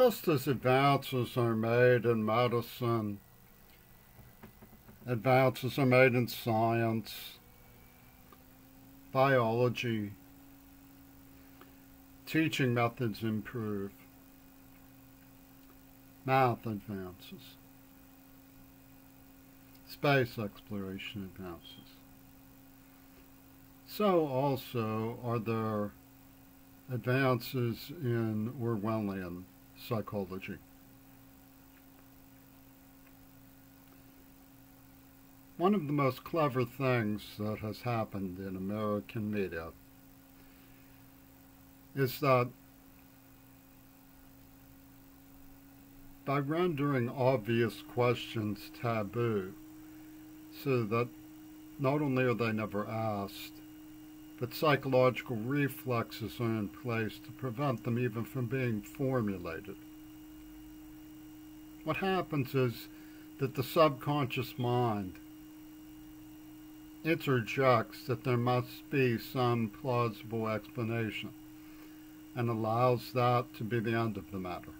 just as advances are made in medicine, advances are made in science, biology, teaching methods improve, math advances, space exploration advances. So also are there advances in Orwellian psychology. One of the most clever things that has happened in American media is that by rendering obvious questions taboo, so that not only are they never asked, but psychological reflexes are in place to prevent them even from being formulated. What happens is that the subconscious mind interjects that there must be some plausible explanation and allows that to be the end of the matter.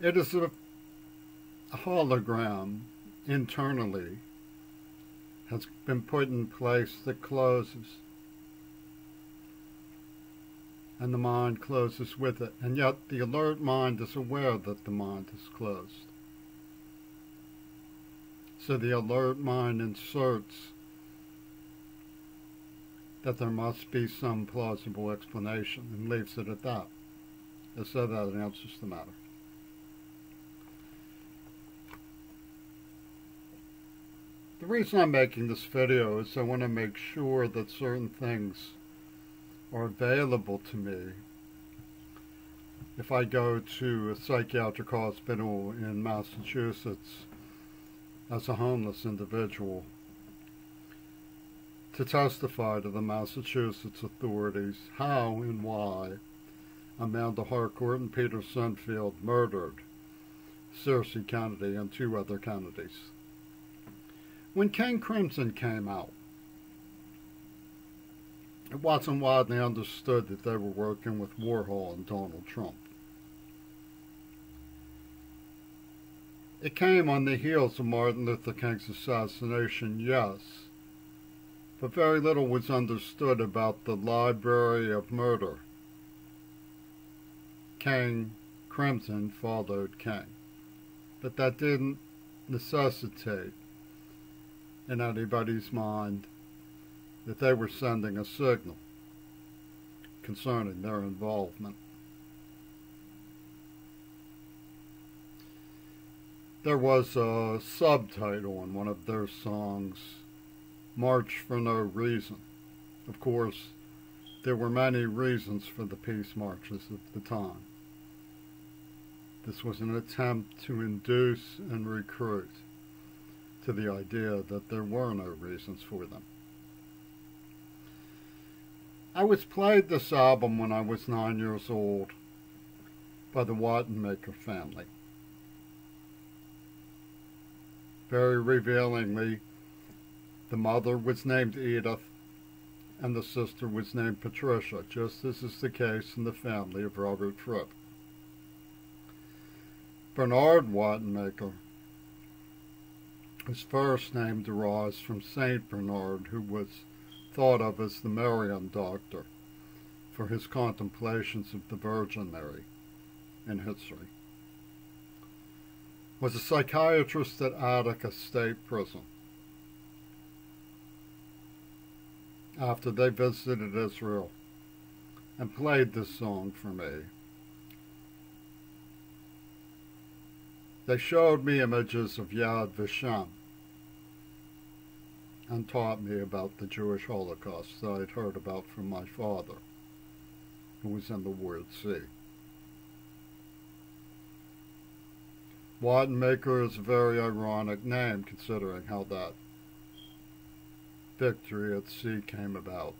It is a hologram internally has been put in place that closes. And the mind closes with it. And yet the alert mind is aware that the mind is closed. So the alert mind inserts that there must be some plausible explanation and leaves it at that. As though that answers the matter. The reason I'm making this video is I want to make sure that certain things are available to me if I go to a psychiatric hospital in Massachusetts as a homeless individual to testify to the Massachusetts authorities how and why Amanda Harcourt and Peter Sunfield murdered Searcy Kennedy and two other Kennedys. When King Crimson came out, it wasn't widely understood that they were working with Warhol and Donald Trump. It came on the heels of Martin Luther King's assassination, yes, but very little was understood about the library of murder. King, Crimson followed King, but that didn't necessitate in anybody's mind that they were sending a signal concerning their involvement. There was a subtitle on one of their songs, March for No Reason. Of course, there were many reasons for the peace marches of the time. This was an attempt to induce and recruit to the idea that there were no reasons for them. I was played this album when I was nine years old by the Wattenmaker family. Very revealingly, the mother was named Edith and the sister was named Patricia, just as is the case in the family of Robert Fripp. Bernard Wattenmaker his first name derives from Saint Bernard, who was thought of as the Marian doctor for his contemplations of the Virgin Mary in history. Was a psychiatrist at Attica State Prison. After they visited Israel and played this song for me, They showed me images of Yad Vashem and taught me about the Jewish Holocaust that I'd heard about from my father, who was in the at Sea. Wattenmaker is a very ironic name considering how that victory at sea came about.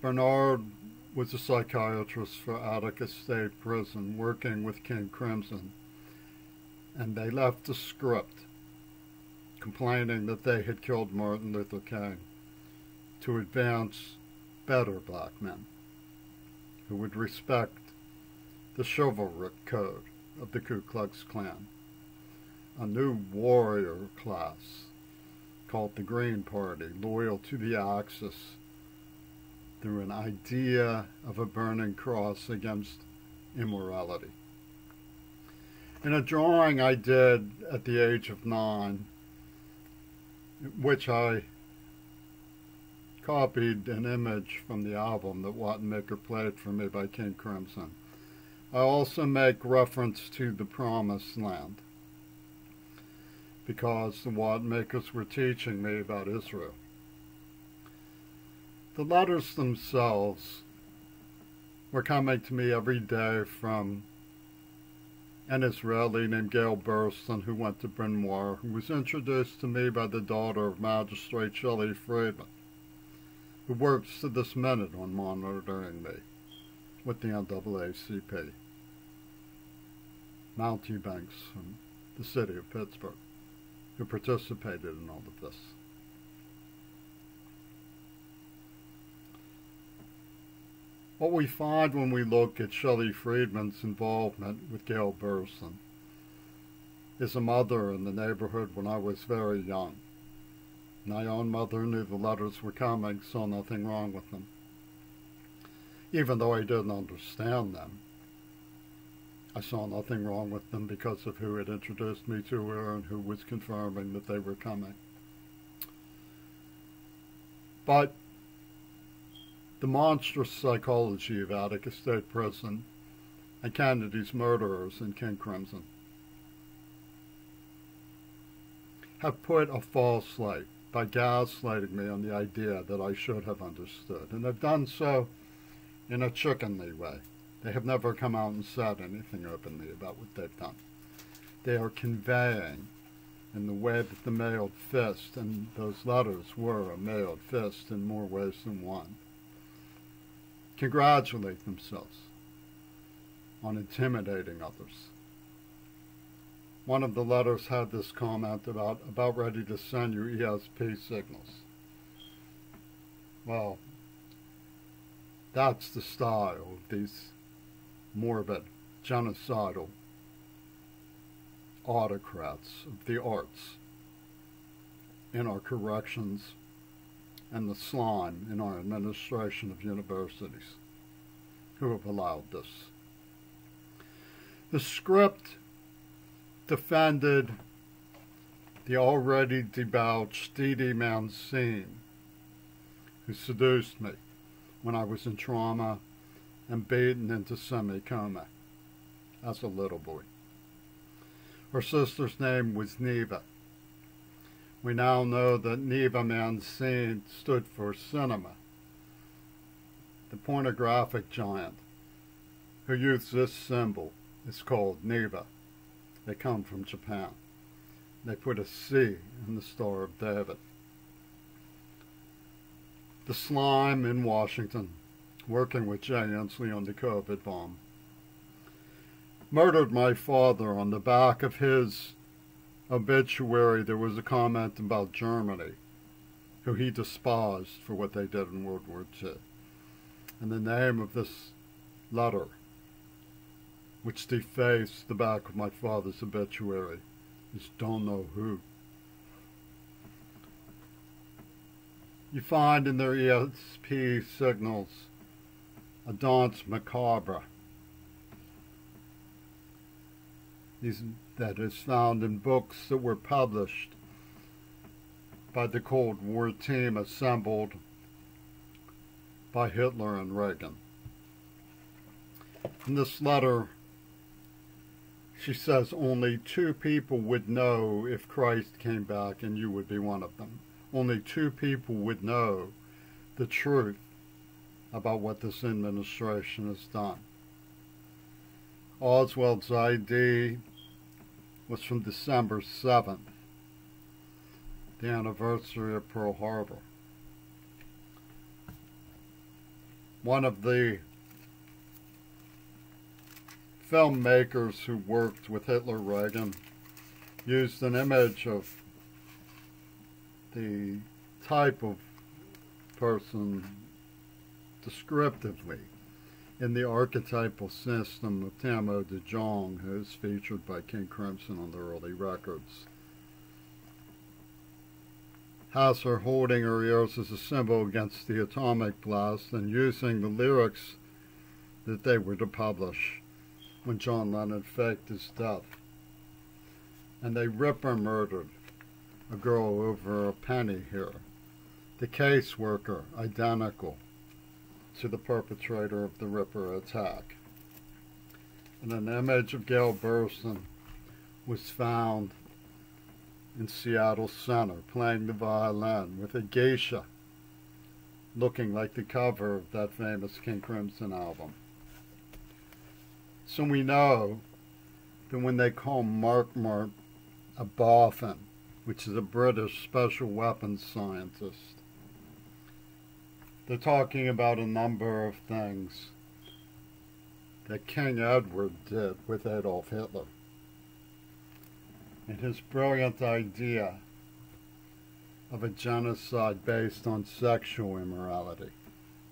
Bernard was a psychiatrist for Attica State Prison working with King Crimson, and they left a script complaining that they had killed Martin Luther King to advance better black men who would respect the chivalric code of the Ku Klux Klan, a new warrior class called the Green Party, loyal to the Axis through an idea of a burning cross against immorality. In a drawing I did at the age of nine, which I copied an image from the album that Wattenmaker played for me by King Crimson. I also make reference to the Promised Land because the Wattenmakers were teaching me about Israel. The letters themselves were coming to me every day from an Israeli named Gail Burston who went to Bryn Mawr, who was introduced to me by the daughter of Magistrate Shelley Friedman, who works to this minute on monitoring me with the NAACP. Mount Eubanks from the city of Pittsburgh, who participated in all of this. What we find when we look at Shelley Friedman's involvement with Gail Burston is a mother in the neighborhood when I was very young. My own mother knew the letters were coming, saw nothing wrong with them. Even though I didn't understand them, I saw nothing wrong with them because of who had introduced me to her and who was confirming that they were coming. But the monstrous psychology of Attica State Prison and Kennedy's murderers in King Crimson have put a false light by gaslighting me on the idea that I should have understood, and have done so in a chickenly way. They have never come out and said anything openly about what they've done. They are conveying in the way that the mailed fist, and those letters were a mailed fist in more ways than one, congratulate themselves on intimidating others. One of the letters had this comment about about ready to send you ESP signals. Well, that's the style of these morbid, genocidal autocrats of the arts in our corrections and the slime in our administration of universities who have allowed this. The script defended the already debauched Didi Mancine, who seduced me when I was in trauma and beaten into semi-coma as a little boy. Her sister's name was Neva. We now know that Neva Mancine stood for cinema. The pornographic giant who used this symbol is called Neva. They come from Japan. They put a C in the Star of David. The slime in Washington, working with Jay Inslee on the COVID bomb, murdered my father on the back of his obituary, there was a comment about Germany, who he despised for what they did in World War II. And the name of this letter, which defaced the back of my father's obituary, is Don't Know Who. You find in their ESP signals a danse macabre. That is found in books that were published by the Cold War team assembled by Hitler and Reagan. In this letter, she says only two people would know if Christ came back and you would be one of them. Only two people would know the truth about what this administration has done. Oswald's ID was from December 7th, the anniversary of Pearl Harbor. One of the filmmakers who worked with Hitler Reagan used an image of the type of person descriptively in the archetypal system of Tammo de Jongh, who is featured by King Crimson on the early records. Has her holding her ears as a symbol against the atomic blast and using the lyrics that they were to publish when John Lennon faked his death. And they Ripper murdered a girl over a penny here. The caseworker, identical to the perpetrator of the Ripper attack. And an image of Gail Burstyn was found in Seattle Center playing the violin with a geisha looking like the cover of that famous King Crimson album. So we know that when they call Mark Mark a boffin, which is a British special weapons scientist, they're talking about a number of things that King Edward did with Adolf Hitler. And his brilliant idea of a genocide based on sexual immorality.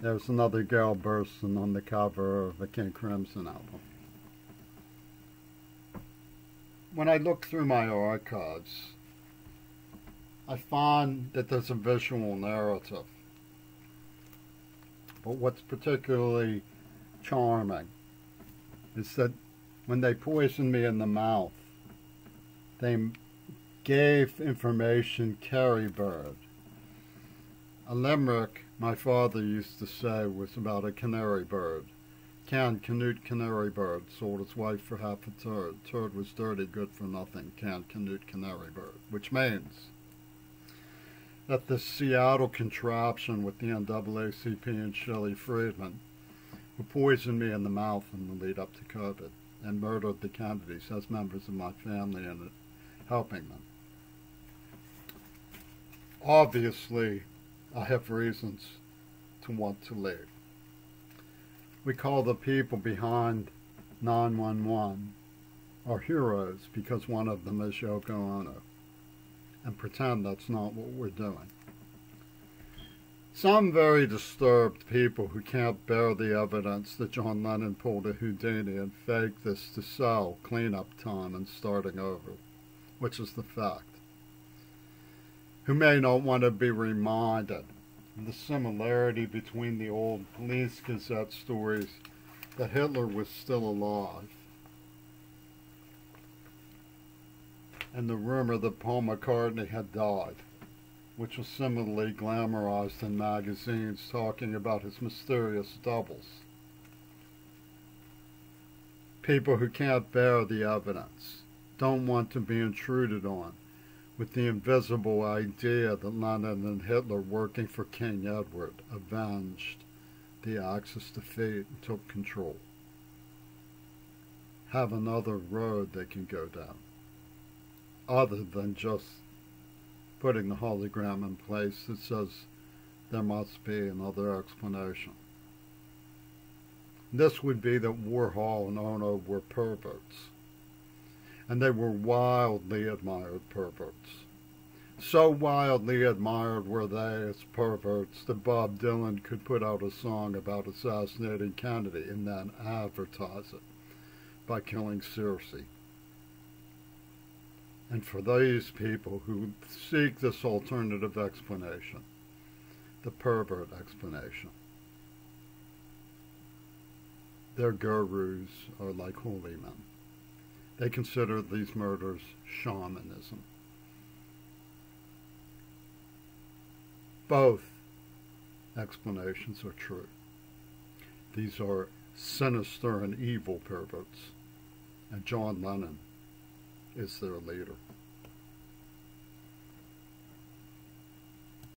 There's another Gail Burstyn on the cover of the King Crimson album. When I look through my archives, I find that there's a visual narrative but what's particularly charming is that when they poisoned me in the mouth, they gave information carry bird. A limerick my father used to say was about a canary bird. Can Canute Canary Bird sold his wife for half a turd. Turd was dirty, good for nothing. Can Canute Canary Bird, which means that the Seattle contraption with the NAACP and Shelly Friedman, who poisoned me in the mouth in the lead up to COVID and murdered the Kennedys as members of my family and helping them. Obviously, I have reasons to want to leave. We call the people behind 911 our heroes because one of them is Yoko Ono and pretend that's not what we're doing. Some very disturbed people who can't bear the evidence that John Lennon pulled a Houdini and faked this to sell cleanup time and starting over, which is the fact, who may not want to be reminded of the similarity between the old police gazette stories that Hitler was still alive and the rumor that Paul McCartney had died, which was similarly glamorized in magazines talking about his mysterious doubles. People who can't bear the evidence don't want to be intruded on with the invisible idea that Lennon and Hitler working for King Edward avenged the Axis defeat and took control. Have another road they can go down other than just putting the hologram in place that says there must be another explanation. This would be that Warhol and Ono were perverts, and they were wildly admired perverts. So wildly admired were they as perverts that Bob Dylan could put out a song about assassinating Kennedy and then advertise it by killing Circe. And for those people who seek this alternative explanation, the pervert explanation, their gurus are like holy men. They consider these murders shamanism. Both explanations are true. These are sinister and evil perverts, and John Lennon is their leader.